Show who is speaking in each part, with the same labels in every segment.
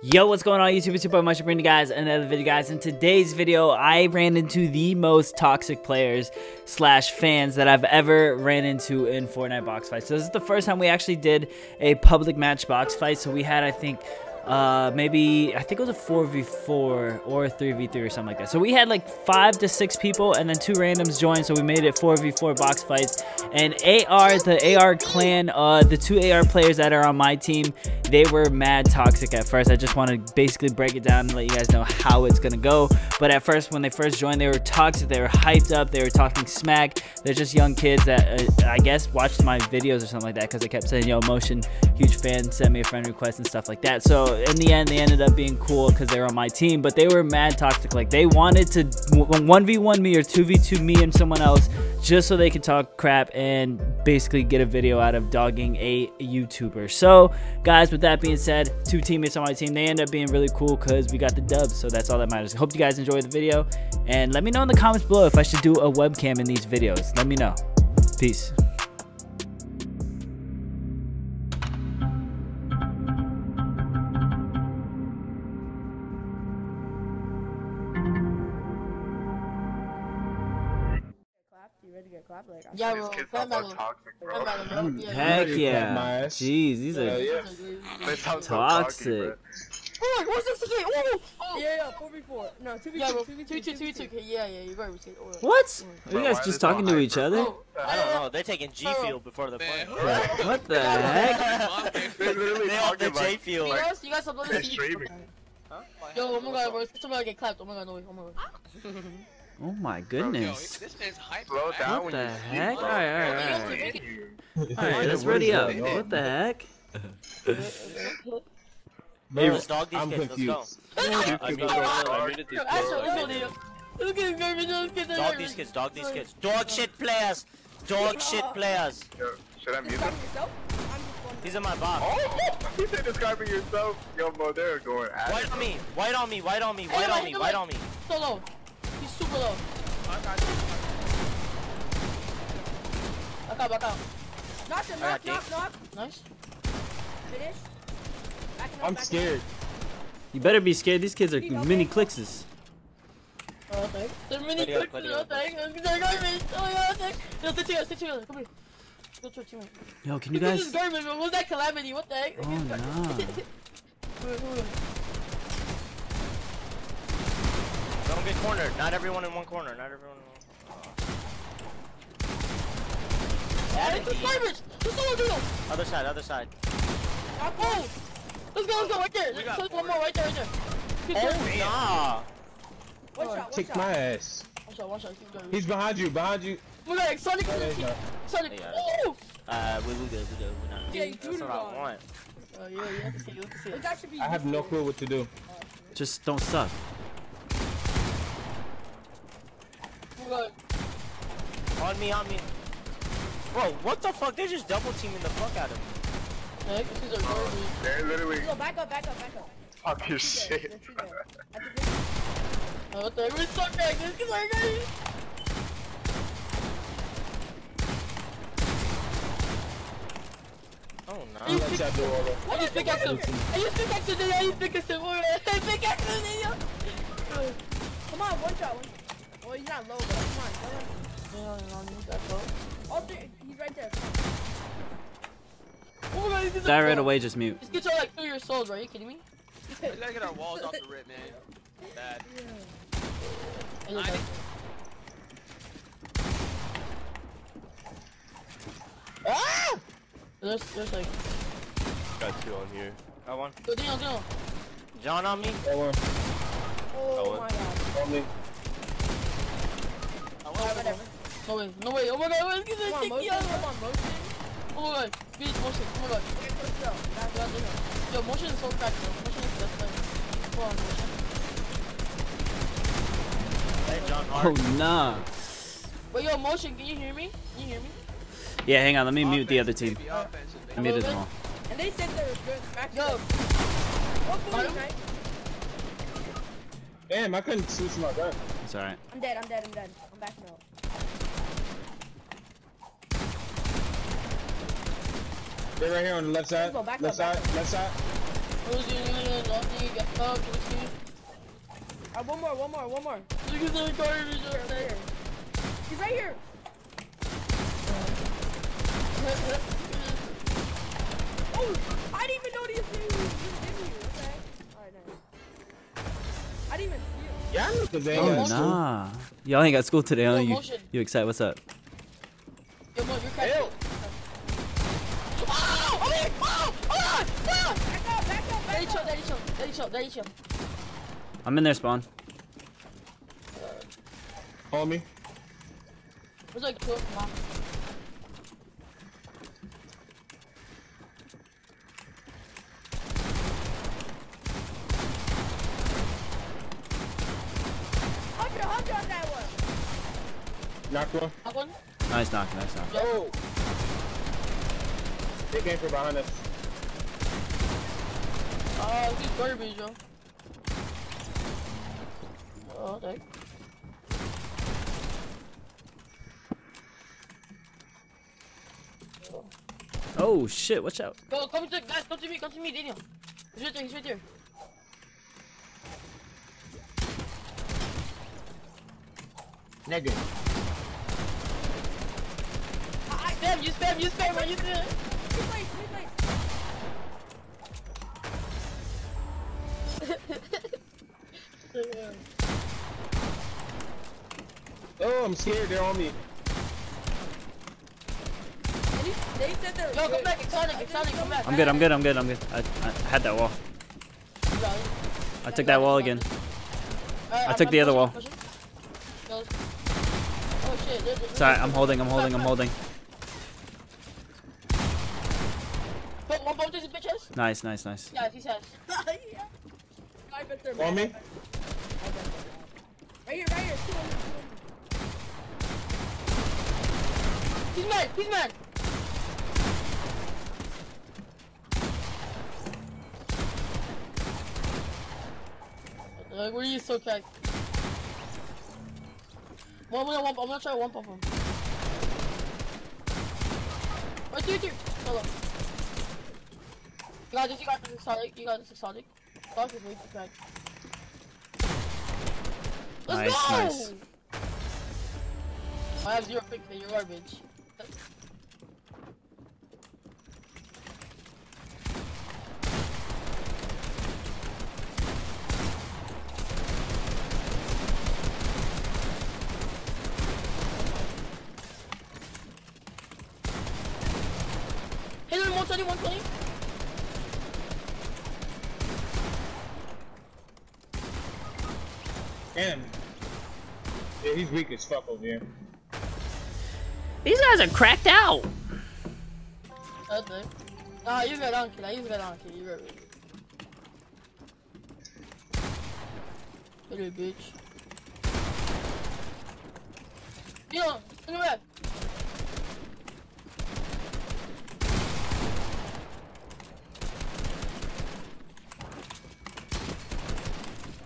Speaker 1: Yo, what's going on YouTube? It's your boy Much bringing you guys another video, guys. In today's video, I ran into the most toxic players slash fans that I've ever ran into in Fortnite box fights. So this is the first time we actually did a public match box fight. So we had, I think, uh, maybe I think it was a 4v4 or a 3v3 or something like that. So we had like five to six people and then two randoms joined. So we made it 4v4 box fights. And AR, the AR clan, uh, the two AR players that are on my team, they were mad toxic at first. I just want to basically break it down and let you guys know how it's gonna go. But at first, when they first joined, they were toxic. They were hyped up. They were talking smack. They're just young kids that uh, I guess watched my videos or something like that because they kept saying, "Yo, motion, huge fan, send me a friend request and stuff like that." So in the end, they ended up being cool because they were on my team, but they were mad toxic. Like they wanted to 1v1 me or 2v2 me and someone else just so they could talk crap and basically get a video out of dogging a YouTuber. So, guys, with that being said, two teammates on my team, they end up being really cool because we got the dubs. So that's all that matters. Hope you guys enjoy the video. And let me know in the comments below if I should do a webcam in these videos. Let me know. Peace.
Speaker 2: Bro.
Speaker 3: These kids are toxic, bro.
Speaker 1: Heck yeah. Jeez, these are
Speaker 3: yeah.
Speaker 1: They sound so toxic.
Speaker 3: Oh, what's this again? Oh,
Speaker 2: oh. Yeah, yeah, 4v4. No, 2v2.
Speaker 3: Yeah, 2v2, 2v2, 2v2. Yeah, yeah, you're right.
Speaker 1: What? Are you guys just talking to each other?
Speaker 4: Oh, I don't know. They're taking G Fuel before the play.
Speaker 1: What the heck?
Speaker 4: They're literally talking G Fuel.
Speaker 3: You guys, you guys uploaded the streaming. Yo, oh my god, bro. Somebody get clapped. Oh my god, no way. Oh my god.
Speaker 1: Oh my goodness.
Speaker 4: Bro, yo, this.
Speaker 3: Slow
Speaker 1: down what the heck? Alright, alright, alright. Alright, let's ready up. What the heck?
Speaker 4: Hey, let's dog these I'm kids, confused. let's go. I mean, I
Speaker 3: mean it
Speaker 4: Dog these kids, dog these kids. Dog shit players! Dog shit players!
Speaker 3: Yo, should I mute them?
Speaker 4: These are my box.
Speaker 3: Oh! You said describing yourself. Yo, bro, they're going
Speaker 4: at White on me, white on me, white on me, white on me, white on me.
Speaker 3: Solo. He's super low. Back out, back out.
Speaker 2: Knock him, knock, knock, knock.
Speaker 3: Nice.
Speaker 2: Finish.
Speaker 5: I'm scared.
Speaker 1: You better be scared. These kids are mini clixes.
Speaker 3: Oh, thanks. They're mini clixes. Oh, thanks. They're garbage. Oh, yeah, thanks. Yo, stay together, stay together. Come here. Go to team.
Speaker 1: Yo, can you guys?
Speaker 3: This is garbage. What was that calamity? What the heck?
Speaker 1: Oh, no.
Speaker 4: Don't get cornered. Not everyone in one corner. Not everyone in one corner. Other side, other side.
Speaker 3: Oh! Let's go, let's go, right there. There's one more, right there, right there.
Speaker 4: Oh, nah.
Speaker 2: One shot, one
Speaker 5: Kick
Speaker 2: shot.
Speaker 5: my ass.
Speaker 3: One shot, one shot. Keep going.
Speaker 5: He's behind you, behind you.
Speaker 3: Look at Sonic.
Speaker 5: Oh,
Speaker 3: Sonic.
Speaker 4: Oh! Uh, we, we good, we good. We're not.
Speaker 2: Yeah, you
Speaker 4: That's what I want.
Speaker 3: Oh, yeah, you have to see, you have to see.
Speaker 2: That should be
Speaker 5: I have no clue what to do.
Speaker 1: Just don't suck.
Speaker 3: Oh,
Speaker 4: on me, on me. Bro, what the fuck? They're just double teaming the fuck out of me.
Speaker 3: Heck, these are garbage.
Speaker 5: They're literally.
Speaker 2: Go back up, back up, back up.
Speaker 5: Fuck your shit.
Speaker 3: Oh, what the heck? We're stuck back. This is our guy.
Speaker 4: Oh no.
Speaker 3: I used pickaxe him. I used pickaxe him. I used pickaxe him. I pickaxe him.
Speaker 2: Come on, one shot. One. Oh, he's not low, but come on. Come on.
Speaker 3: Yeah, no, he's that low.
Speaker 2: Oh, three. He's right there.
Speaker 3: Oh my god, he's
Speaker 1: Die right away, just mute.
Speaker 3: These kids are like two years old, right? Are you kidding me?
Speaker 4: We gotta get our walls off the rip, man. Bad.
Speaker 3: Yeah. Ah! There's, there's like.
Speaker 5: Got two on here.
Speaker 4: Got one.
Speaker 3: Go, Dino, Dino.
Speaker 4: John on me.
Speaker 5: Got one.
Speaker 2: Oh
Speaker 5: Got
Speaker 2: my god.
Speaker 5: On me.
Speaker 4: Oh,
Speaker 2: whatever.
Speaker 3: No way, no way. Oh my god, let's get this
Speaker 2: Come on, motion. Come on, motion.
Speaker 3: Oh my god, beat motion. Oh my god.
Speaker 2: Okay, let's go. Back
Speaker 3: Yo,
Speaker 2: up.
Speaker 3: Yo, motion is so cracked, bro. Motion is the best thing. Come on, motion.
Speaker 4: Hey, John
Speaker 1: Oh, nah.
Speaker 3: Wait, yo, motion, can you hear me? Can you hear me?
Speaker 1: Yeah, hang on. Let me mute the other team.
Speaker 4: Baby, offensive, baby.
Speaker 1: I muted them all.
Speaker 2: And they said they were good. Back
Speaker 3: Yo,
Speaker 2: up. Oh,
Speaker 3: Huh?
Speaker 2: please, right?
Speaker 5: Damn, I couldn't switch my gun.
Speaker 1: It's alright.
Speaker 2: I'm dead, I'm dead, I'm dead. I'm back now.
Speaker 5: They're right here on the left side.
Speaker 2: Go back
Speaker 5: left
Speaker 2: up, back
Speaker 5: side. Left side.
Speaker 3: Who's you? You know, you can you see?
Speaker 2: Uh, one more, one more, one more.
Speaker 3: Look at the garbage
Speaker 2: Here,
Speaker 3: there.
Speaker 5: Yeah, I know the
Speaker 3: Oh,
Speaker 5: got.
Speaker 1: Nah. Y'all ain't got school today, huh?
Speaker 3: Yo,
Speaker 1: You,
Speaker 3: motion.
Speaker 1: you excited? What's up?
Speaker 3: Yo, Mo, you're catching.
Speaker 5: Ew.
Speaker 3: Oh, oh, yeah. oh, oh, oh.
Speaker 2: Back up, back up, back up.
Speaker 3: daddy chill, daddy chill, daddy chill.
Speaker 1: I'm in there, spawn.
Speaker 5: On me.
Speaker 3: Where's like two? Come on.
Speaker 2: Hundred, hundred on that one.
Speaker 5: Knocked one.
Speaker 3: Knock one.
Speaker 1: Nice knock, nice knock.
Speaker 5: Oh. They came from behind us.
Speaker 3: Oh, this is garbage, yo. Oh, okay.
Speaker 1: Oh shit! Watch out.
Speaker 3: Go, come to, guys, come to me, come to me, Daniel. He's right there, he's right there.
Speaker 5: Nigga.
Speaker 3: Spam, you spam, you spam, what you doing?
Speaker 2: Three plates, three plates.
Speaker 5: Oh, I'm scared. They're on me.
Speaker 2: They said they're.
Speaker 3: Yo, come back, Exotic, Exotic, come back.
Speaker 1: I'm good. I'm good. I'm good. I'm good. I, I had that wall. I took that wall again.
Speaker 3: Uh, I
Speaker 1: took the other wall.
Speaker 3: Oh shit, there's a-
Speaker 1: Sorry, I'm holding. I'm holding. I'm holding.
Speaker 3: Put one bomb to his bitches.
Speaker 1: Nice, nice, nice.
Speaker 3: Yeah, he says.
Speaker 2: yeah. I bet they're
Speaker 5: On
Speaker 2: mad.
Speaker 5: me.
Speaker 2: Right here, right here. Two on two on.
Speaker 3: He's mad, he's mad. Like, what are you so cracked? One, one, one, I'm gonna try one pump him. Right here, here. Hold on. You got this, you got this exotic, you got this exotic. Fuck is too cracked. Let's
Speaker 1: Nice,
Speaker 3: go!
Speaker 1: nice.
Speaker 3: I have zero pick, you're garbage. Hit him 120, 120.
Speaker 5: And yeah, he's weak as fuck over here.
Speaker 1: These guys are cracked out.
Speaker 3: That's ah, it. You got on, kid. I use got on, kid. You're right. Little bitch. Yo, look at that.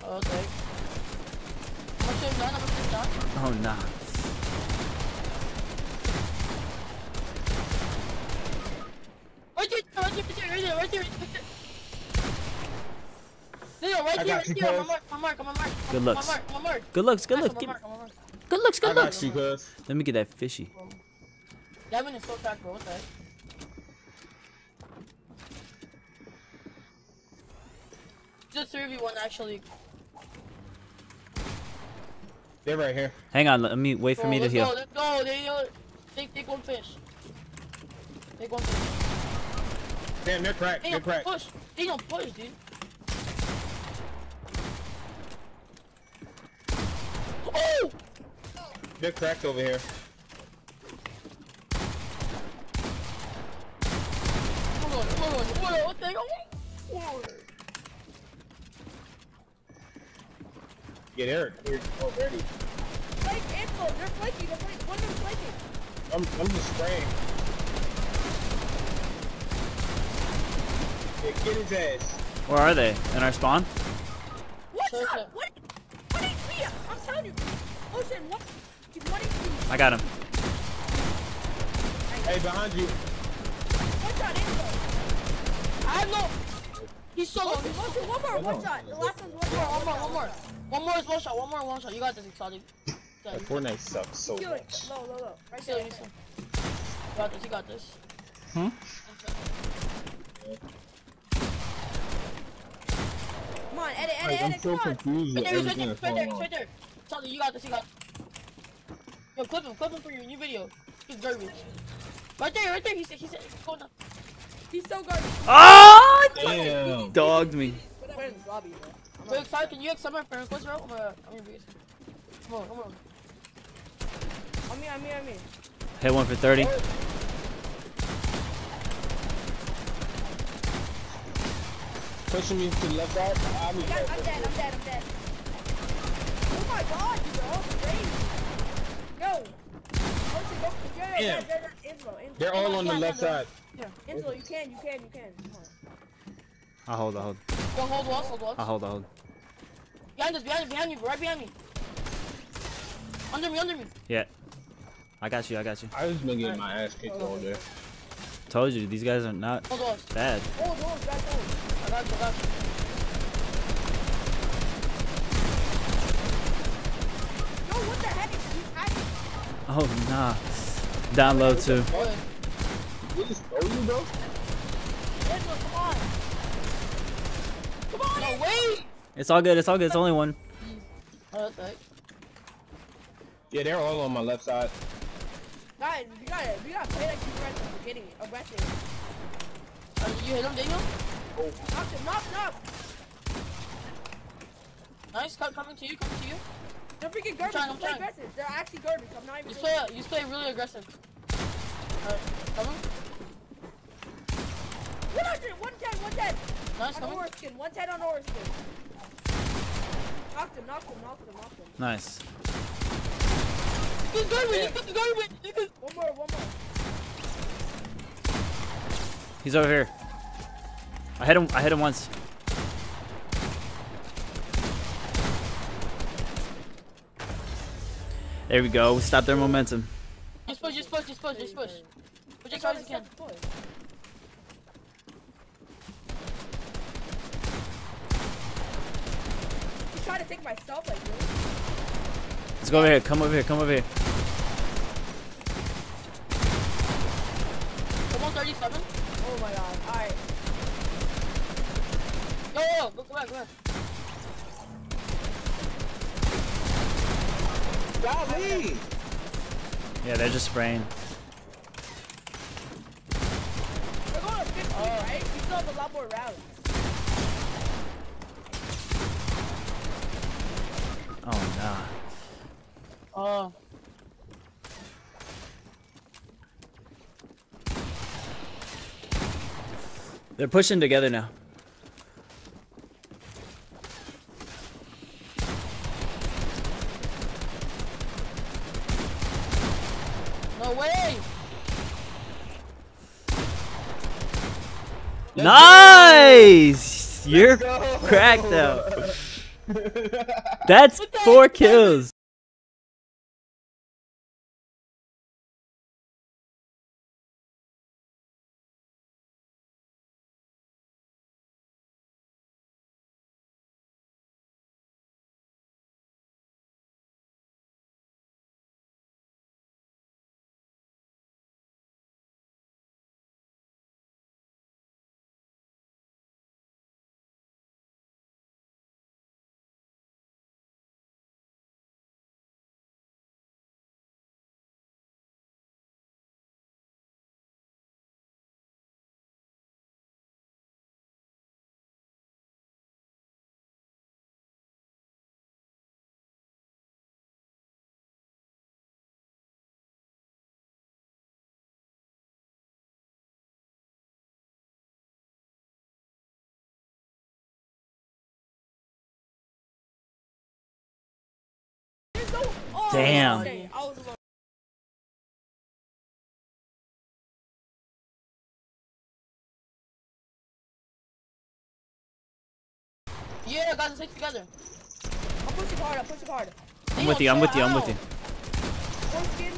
Speaker 3: Okay. I'm shooting down, I'm shooting down.
Speaker 1: Oh nah.
Speaker 3: Right there, right there, right there, right there, right there. No, no, right
Speaker 5: I
Speaker 3: there,
Speaker 5: got you,
Speaker 3: right there. On my mark, on my mark, on my mark.
Speaker 1: Good
Speaker 3: On
Speaker 1: looks.
Speaker 3: my mark, on my mark.
Speaker 1: Good looks. Good looks.
Speaker 3: on my
Speaker 1: Give-
Speaker 3: mark, on my mark.
Speaker 1: Good looks. Good looks.
Speaker 5: you.
Speaker 1: Let me get that fishy.
Speaker 3: Gavin is so cracked, bro. What the heck? Just 3v1 actually.
Speaker 5: They're right here.
Speaker 1: Hang on. Let me wait for
Speaker 3: Bro,
Speaker 1: me to
Speaker 3: let's
Speaker 1: heal.
Speaker 3: Go, let's go. They, uh, take, take one fish. Take one fish.
Speaker 5: Damn, they're cracked.
Speaker 3: Hey,
Speaker 5: They're cracked.
Speaker 3: push. They don't push, dude. Oh!
Speaker 5: They're cracked over here. Yeah, they're they're already.
Speaker 2: Flake, info. They're flaking. They're flaking. One of them's flaking.
Speaker 5: I'm I'm just spraying. Yeah, get his ass.
Speaker 1: Where are they? In our spawn?
Speaker 2: What
Speaker 3: Sure,
Speaker 2: shot?
Speaker 3: sure.
Speaker 2: What? One HP. I'm telling you. Ocean, what? He's one HP.
Speaker 1: I got him.
Speaker 5: Hey, behind you.
Speaker 2: One shot info.
Speaker 3: I have no. He's solo.
Speaker 2: One,
Speaker 3: He's
Speaker 2: one,
Speaker 3: solo.
Speaker 2: one more, one shot. The last one's one
Speaker 3: One more, one more, one more. One more is one shot. One more, one shot. You got this, exotic. Yeah,
Speaker 5: Fortnite sucks so
Speaker 2: Kill
Speaker 5: much.
Speaker 2: Low, low, low. Right
Speaker 3: still,
Speaker 2: there.
Speaker 3: you. You got this. You got this.
Speaker 1: Hmm?
Speaker 2: Come on, edit, edit,
Speaker 5: Like, I'm
Speaker 2: edit.
Speaker 5: so
Speaker 2: Come on.
Speaker 5: confused
Speaker 3: Right
Speaker 5: with
Speaker 3: there, right there, right there,
Speaker 5: going
Speaker 3: he's
Speaker 5: on.
Speaker 3: right there. Charlie, you got this, you got this. Yo, clip him, clip him for your new video. He's garbage. Right there, right there, he's, he's, he's going up.
Speaker 2: He's so garbage.
Speaker 1: Oh!
Speaker 5: Damn.
Speaker 1: Dogged me.
Speaker 2: Put in this lobby, bro. I'm
Speaker 3: Wait,
Speaker 2: not-
Speaker 3: sorry, can you accept my friend request, bro? I'm gonna, I'm gonna be Come on, come on.
Speaker 2: On me, on me, on me.
Speaker 1: Hit one for 30.
Speaker 5: Pushing me to the left side. I'm
Speaker 2: Yeah, I'm dead, I'm dead, I'm dead. Oh my god, you are all crazy. Go. Go, go, go. Yeah, yeah,
Speaker 5: Yeah.
Speaker 2: yeah, yeah, yeah. Inflow, inflow.
Speaker 5: They're all on the left side. Yeah.
Speaker 2: Inflow, you can, you can, you can. Come on.
Speaker 1: I'll hold, I'll hold.
Speaker 3: Go, hold walls, hold walls.
Speaker 1: I'll hold, I'll hold.
Speaker 3: Behind us, behind us, behind me, right behind me. Under me, under me.
Speaker 1: Yeah. I got you, I got you.
Speaker 5: I just been getting my ass kicked all day.
Speaker 1: Told you, these guys are not
Speaker 3: Hold walls.
Speaker 1: bad.
Speaker 2: Hold, hold, back hold.
Speaker 3: I got you, I got you.
Speaker 2: Yo, what the heck? He's hacking.
Speaker 1: Oh, nah. Down low, too.
Speaker 3: Go
Speaker 5: just throw you, bro?
Speaker 2: Inflow, come on. Come on,
Speaker 3: No, wait!
Speaker 1: It's all good, it's all good. It's only one.
Speaker 3: That's right.
Speaker 5: Yeah, they're all on my left side.
Speaker 2: Guys, we gotta, we gotta play like aggressive. We're getting aggressive.
Speaker 3: Uh, you hit him, Daniel? Oh.
Speaker 2: Knock him, knock, knock.
Speaker 3: Nice, come, coming to you, coming to you.
Speaker 2: They're freaking garbage.
Speaker 3: trying, I'm
Speaker 2: Play
Speaker 3: trying.
Speaker 2: aggressive. They're actually garbage. I'm not even.
Speaker 3: You play, you play really aggressive. Alright, coming.
Speaker 2: 100, 110, 110.
Speaker 3: Nice,
Speaker 2: On
Speaker 3: coming.
Speaker 2: Aura skin, 110 on Aura skin. Knocked him, knocked him, knocked him, knocked him.
Speaker 1: Nice.
Speaker 3: He's garbage, he's got the
Speaker 2: One more, one more.
Speaker 1: He's over here. I hit him, I hit him once. There we go. Stop their momentum.
Speaker 3: Just push, just push, just push, just push. Push as hard as you can.
Speaker 2: He's trying to take myself like this.
Speaker 1: Let's go over here. Come over here. Come over here.
Speaker 3: Come on, 37.
Speaker 2: Oh my god. Alright.
Speaker 3: Yo, yo, yo, go, go back, go back.
Speaker 5: Golly!
Speaker 1: Yeah, they're just spraying.
Speaker 2: We're going to 15,
Speaker 3: Oh.
Speaker 2: right? We still have a lot more rounds.
Speaker 1: Oh, nah.
Speaker 3: Uh,
Speaker 1: They're pushing together now.
Speaker 3: no way.
Speaker 1: Nice! You're cracked out. That's four kills. Damn.
Speaker 2: okay, I was alone.
Speaker 3: Yeah, guys, stick together.
Speaker 2: I'm pushing hard, I'm pushing hard.
Speaker 1: I'm with you. I'm with you. I'm with you.
Speaker 2: One skin.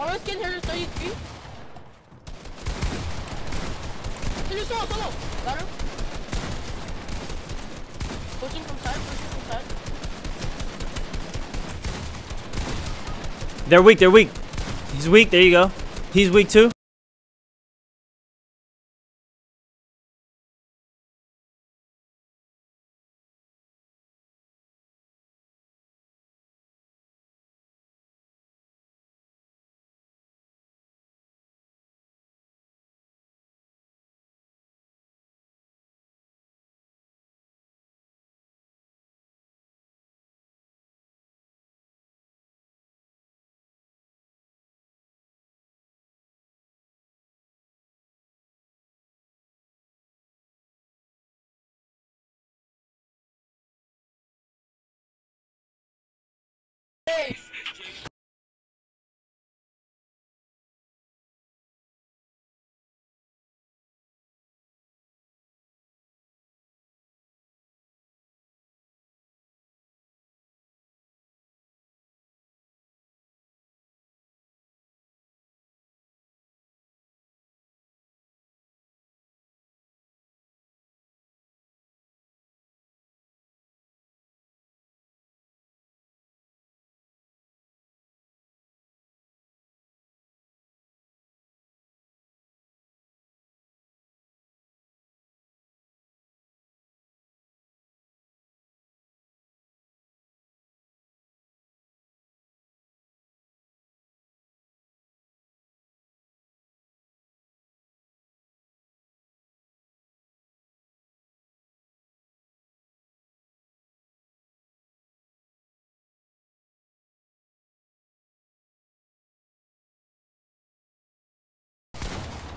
Speaker 3: Orange skin here is 33. Can you solo, solo? Got him. Pushing from side, pushing from side.
Speaker 1: They're weak. They're weak. He's weak. There you go. He's weak too.
Speaker 2: face!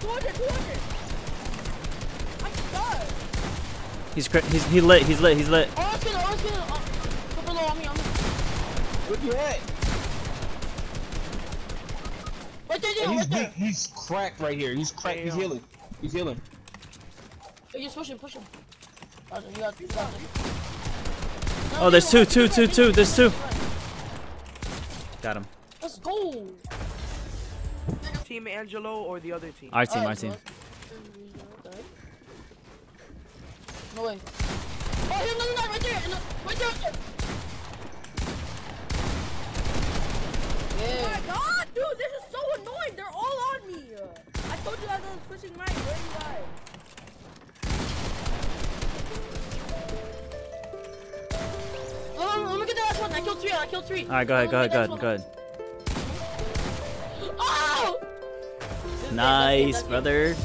Speaker 2: 200, 200. I'm stuck.
Speaker 1: He's he's he lit. He's lit. He's lit.
Speaker 3: Oh, it's. Oh, it's. Oh, on me. On me.
Speaker 5: You hit?
Speaker 3: Right there,
Speaker 5: he's,
Speaker 3: right there.
Speaker 5: he's cracked right here. He's cracked.
Speaker 4: Damn.
Speaker 5: He's healing. He's healing.
Speaker 3: Oh, hey, just push him. Push him. You
Speaker 1: oh there's two, two, two, two. There's two. Got him.
Speaker 3: Let's go.
Speaker 4: Team Angelo or the other team?
Speaker 1: Our team. Our team.
Speaker 3: Oh, no way. Oh, no, no, no, right there, in right there, right there.
Speaker 2: Oh my god, dude, this is so annoying. They're all on me. I told you I was pushing right. Where you guys?
Speaker 3: Oh, let me get the last one. I killed three. I killed three.
Speaker 1: All right. Go ahead. Go ahead. Go ahead. Go ahead. Nice, brother.